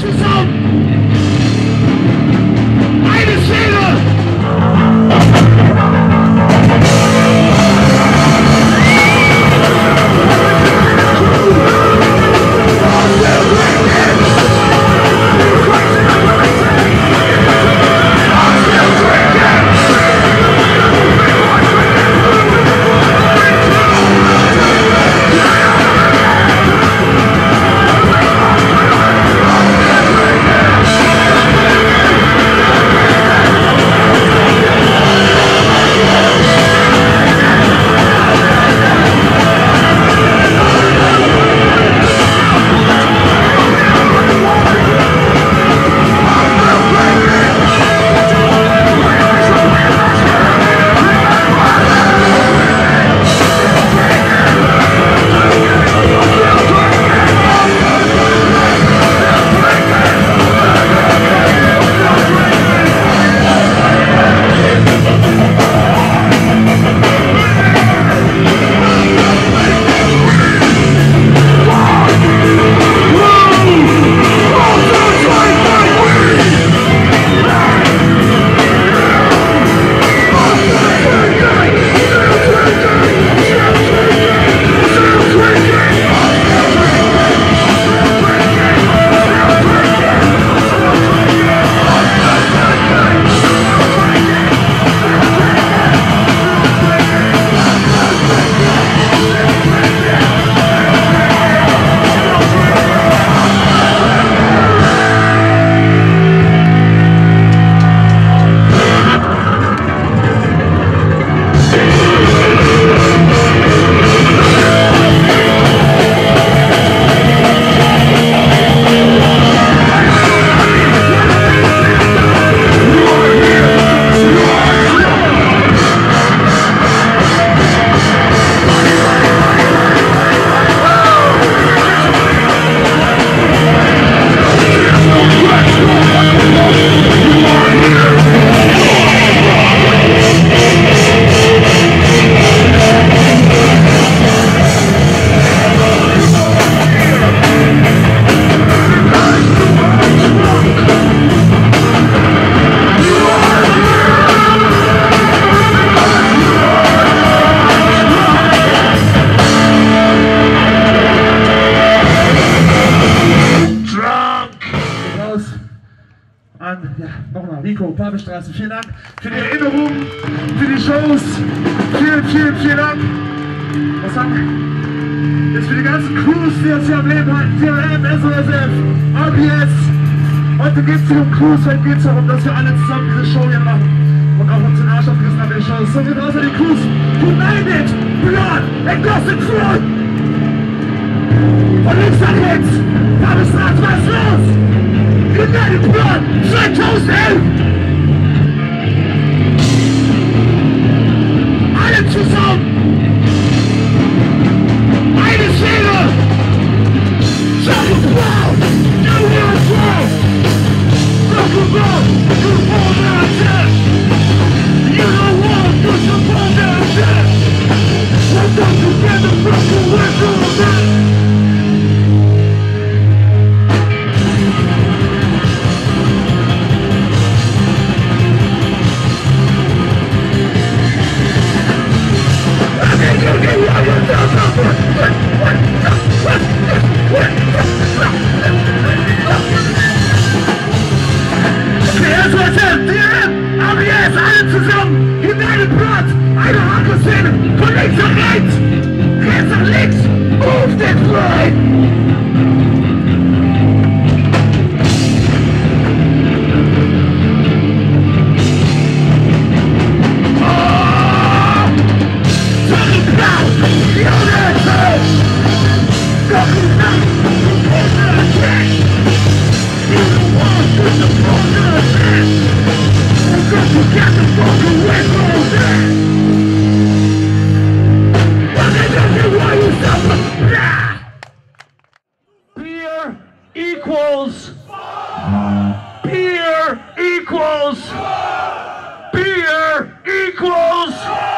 to Was haben wir? Jetzt für die ganzen Crews, die uns hier am Leben halten. TLM, SOSF, RPS. Heute geht es hier um Crews, heute geht es darum, dass wir alle zusammen diese Show hier machen. Und auch uns den Arsch aufgerissen haben, die Shows. So geht raus an die Crews. United, Blood, and Gossip Crew. Von links nach rechts. Was ist los? United Blood 2011! Equals. Beer equals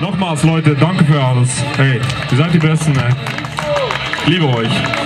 Nochmals Leute, danke für alles. Hey, ihr seid die Besten, ey. Liebe euch.